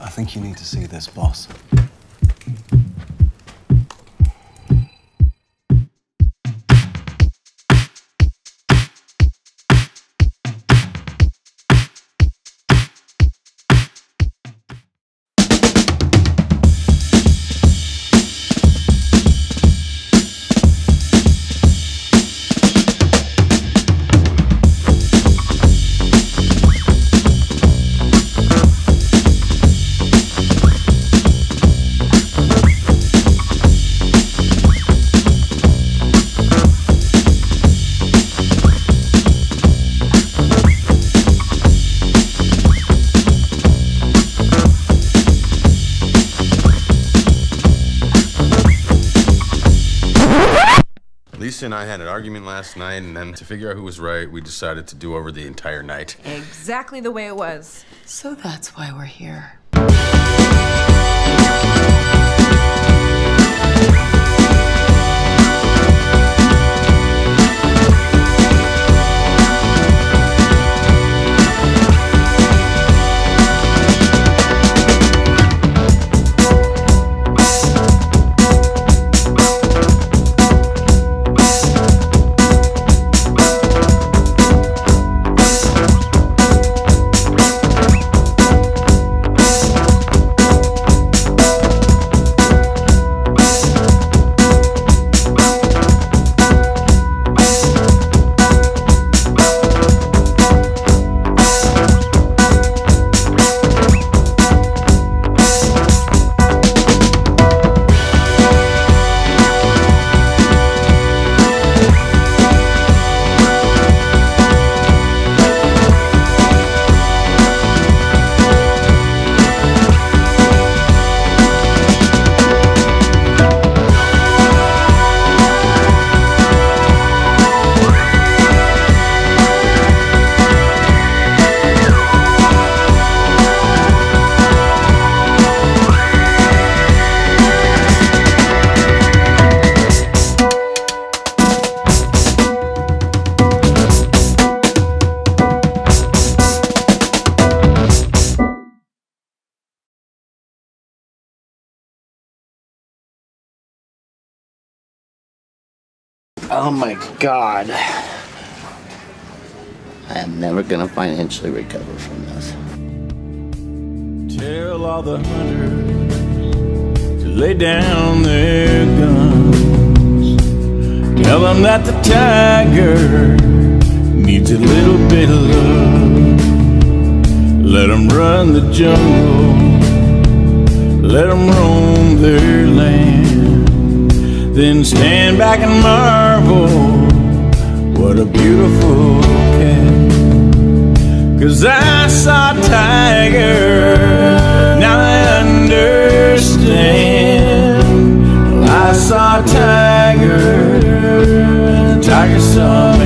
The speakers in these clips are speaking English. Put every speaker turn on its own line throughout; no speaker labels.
I think you need to see this boss.
Lisa and I had an argument last night, and then to figure out who was right, we decided to do over the entire night.
Exactly the way it was.
So that's why we're here.
Oh my god. I am never gonna financially recover from this.
Tell all the hunters to lay down their guns. Tell them that the tiger needs a little bit of love. Let them run the jungle. Let them roam their land. Then stand back and marvel. A beautiful cat. Cause I saw tiger, now I understand. Well, I saw tiger, tiger saw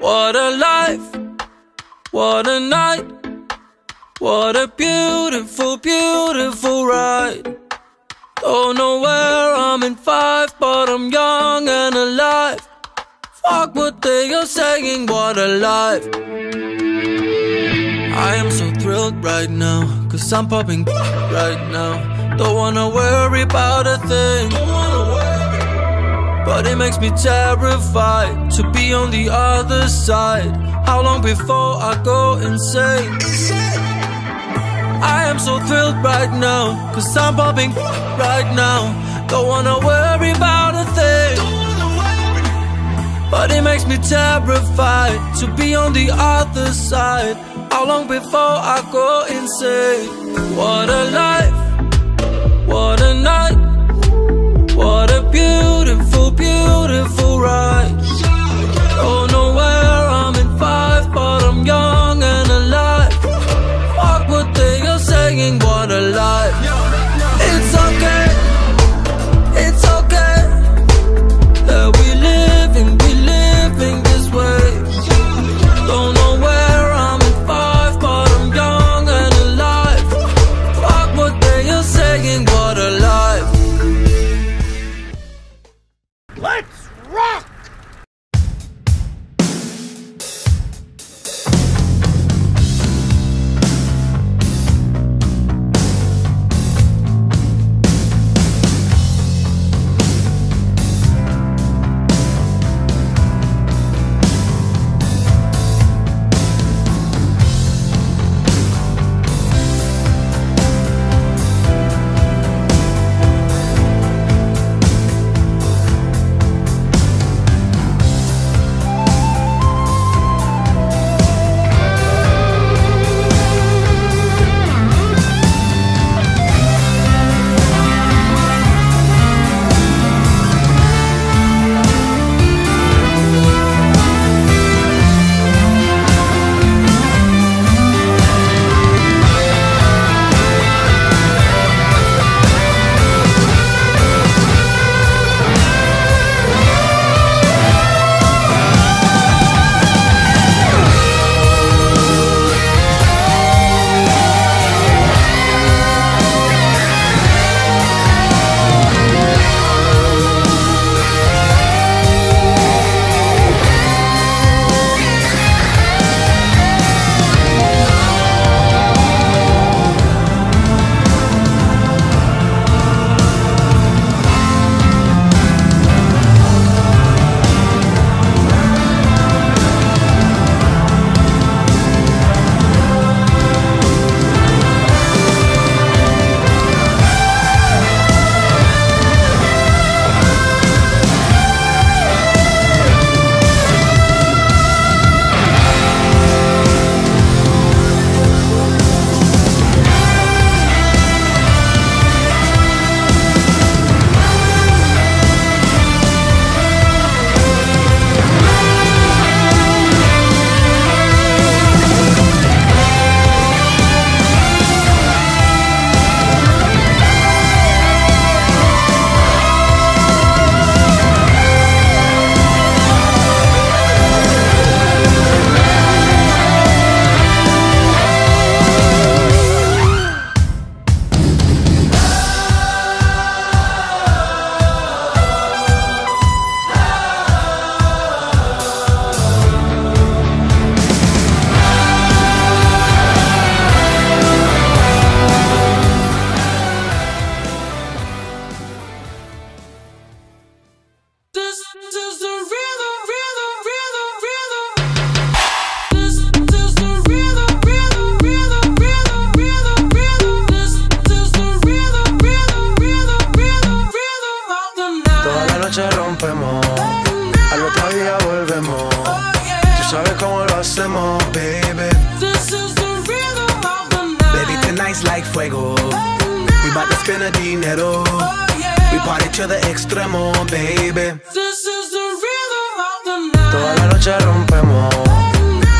What a life, what a night, what a beautiful, beautiful ride. Don't know where I'm in five, but I'm young and alive. Fuck what they are saying, what a life. I am so thrilled right now, cause I'm popping right now. Don't wanna worry about a thing. But it makes me terrified to be on the other side. How long before I go insane? I am so thrilled right now, cause I'm popping right now. Don't wanna worry about a thing. But it makes me terrified to be on the other side. How long before I go insane? What a life, what a night. What a beautiful, beautiful ride.
Dinero.
Oh, yeah.
The extremo, baby.
This is the rhythm of the night.
Toda la noche rompemos.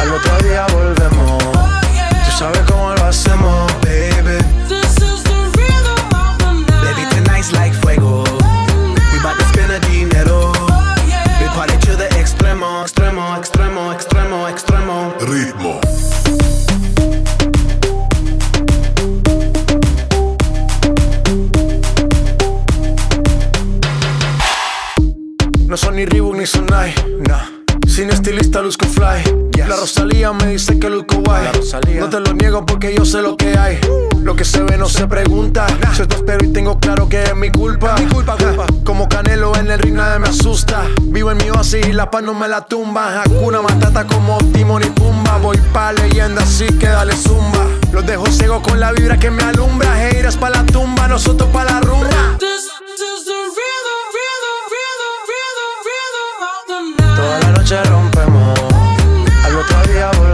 Al otro día volvemos.
Oh, yeah.
Tú sabes cómo lo hacemos, No son ni Reebok ni Sonai, nah. Sin estilista luzco fly. La Rosalía me dice que luzco guay. No te lo niego porque yo sé lo que hay. Lo que se ve no se pregunta. Yo te espero y tengo claro que es mi culpa. Mi culpa, culpa. Como Canelo en el ring nadie me asusta. Vivo en mi oasis y la paz no me la tumba. Hakuna Matata como Timon y Pumba. Voy pa' leyenda así que dale zumba. Los dejo ciego con la vibra que me alumbra. Heiras pa' la tumba, nosotros pa' la rumba. Noche rompemos, al.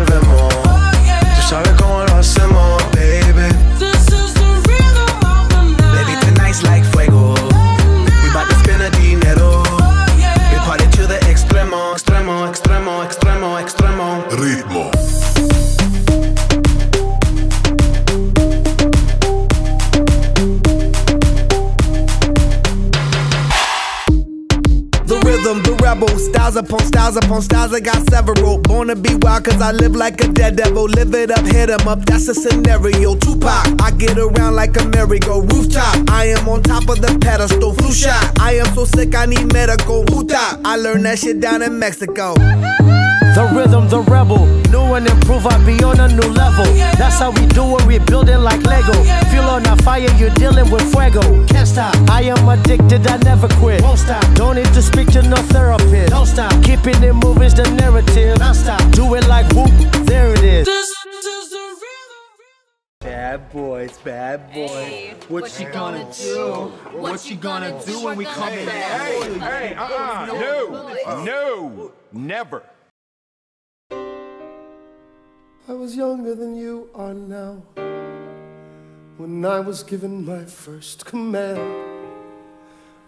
Rhythm, the
rebel, styles upon styles upon styles. I got several. Born to be wild, cause I live like a dead devil. Live it up, hit 'em up, that's a scenario. Tupac, I get around like a merry-go rooftop. I am on top of the pedestal, flu shot. I am so sick, I need medical. Huta, I learned that shit down in Mexico.
The rhythm, the rebel. New and improve, I be on a new level. That's how we do it, we building like Lego. Feel on a fire, you're dealing with fuego. Can't stop, I am addicted, I never quit. Won't stop, don't need to speak to no therapist. Don't stop, keeping it moving's the narrative. Non stop, do it like whoop, there it is.
This is the.
Bad boys, bad boys.
what she gonna
do? What she gonna do when we come in?
Hey, uh-uh, no, no, never.
I was younger than you are now. When I was given my first command,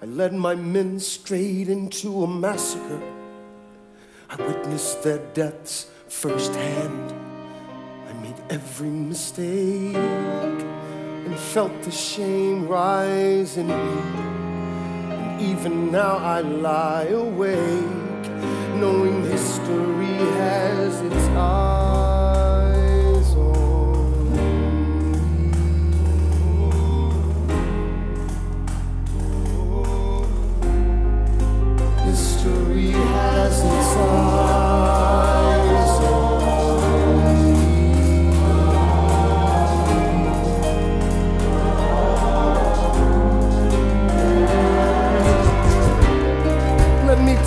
I led my men straight into a massacre. I witnessed their deaths firsthand. I made every mistake and felt the shame rise in me. And even now I lie awake, knowing history has its eyes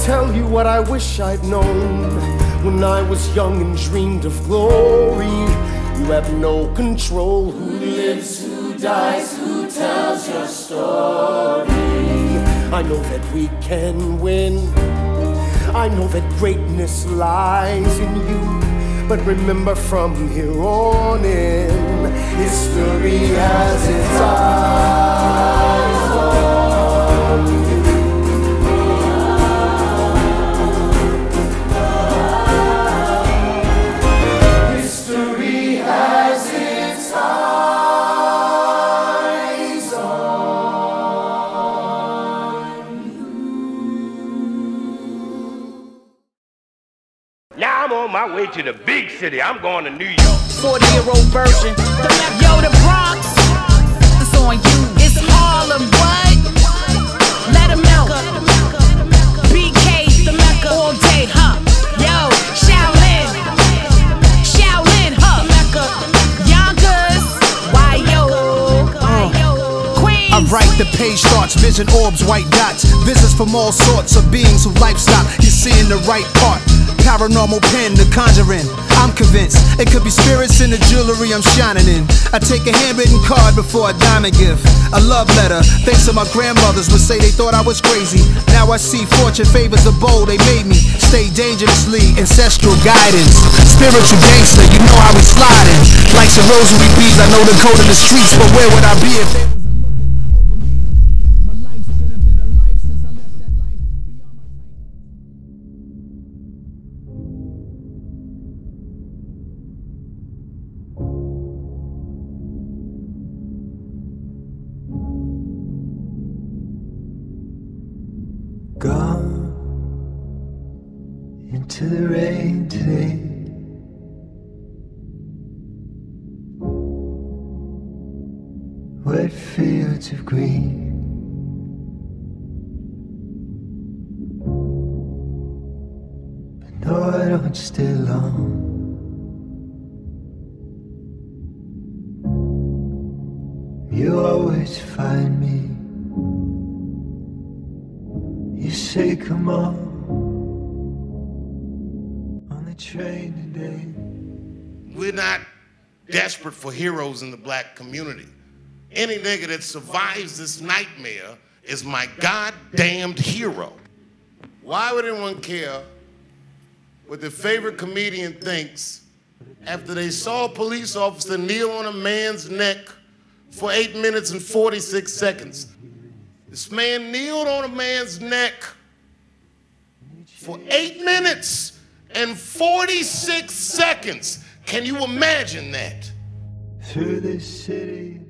tell you what I wish I'd known when I was young and dreamed of glory. You have no control. Who lives, who dies, who tells your story? I know that we can win. I know that greatness lies in you. But remember from here on in, history has its eyes on you.
City. I'm going to New York.
40 year old version. Yo, the Bronx, it's on you. It's Harlem, what? Let 'em know. BK, the Mecca, all day, huh? Yo, Shaolin, Shaolin, huh? Mecca, Yonkers, why yo, why yo, Queens.
I write the page starts, vision orbs, white dots. Visits from all sorts of beings who life stop. You're seeing the right part. Paranormal pen, the conjuring. I'm convinced it could be spirits in the jewelry I'm shining in. I take a handwritten card before a diamond gift. A love letter. Thanks to my grandmothers would say they thought I was crazy. Now I see fortune favors the bold. They made me stay dangerously. Ancestral guidance. Spiritual gangster, you know how we sliding. Like some rosary beads, I know the code of the streets, but where would I be if they
into the rain today. Wet fields of green. But no, I don't stay long. You always find me. You say, come on, train today.
We're not desperate for heroes in the black community. Any nigga that survives this nightmare is my goddamned hero. Why would anyone care what their favorite comedian thinks after they saw a police officer kneel on a man's neck for eight minutes and 46 seconds? This man kneeled on a man's neck for eight minutes and 46 seconds. Can you imagine that?
Through this city